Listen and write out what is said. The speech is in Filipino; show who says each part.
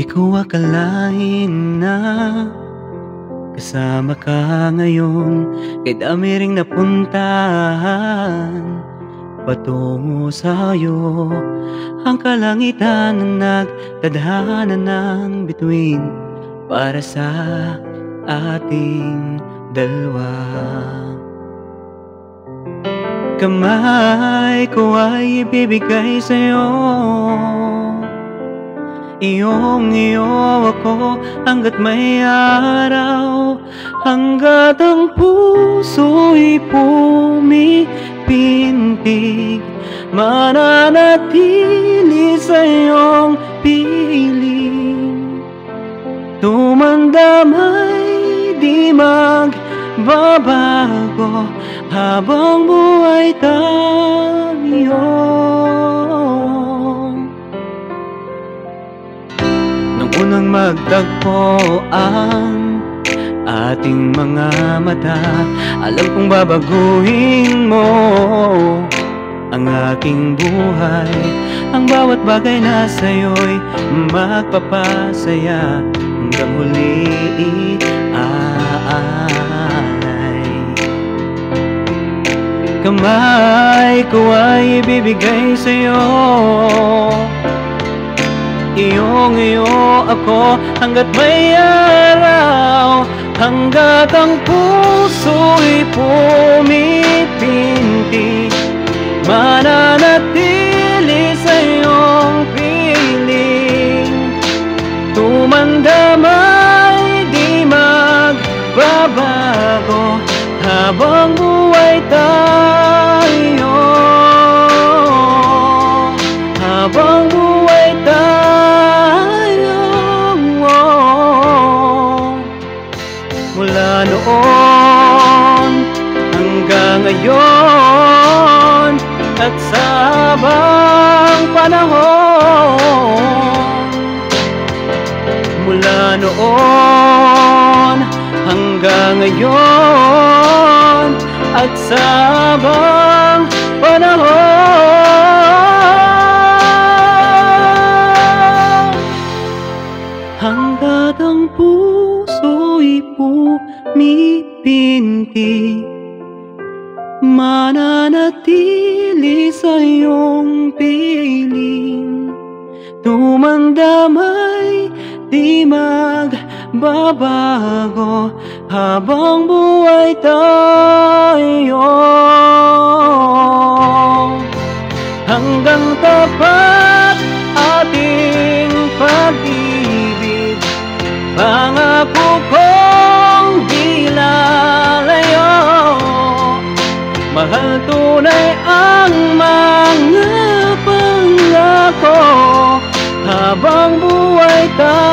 Speaker 1: Di ko akalain na Kasama ka ngayon. Kay dami ring napuntahan Patungo sa'yo. Ang kalangitan ng nagtadhana ng bituin Para sa ating dalawa. Kamay ko ay ibibigay sa'yo Iyong iyo ako hanggat may araw Hanggat ang puso'y pumipintig Mananatili sa iyong piling. Tumandamay di magbabago Habang buhay tayo unang magtagpo ang ating mga mata. Alam kong babaguhin mo ang aking buhay. Ang bawat bagay na sa'yo'y magpapasaya. Hanggang huli aalay Kamay ko ay ibibigay sa'yo Iyong iyo ako hanggat may araw Hanggat ang puso'y pumipinti Mananatili sa iyong piling. Tumandamay di magbabago Habang buhay tayo ngayon At sa habang panahon. Mula noon hanggang ngayon At sa habang panahon. Hanggat ang puso'y pumipinti Mananatili sa iyong piling. Tumandamay di magbabago Habang buhay tayo. Hanggang tapat ating pag-ibig Pangako kong buhay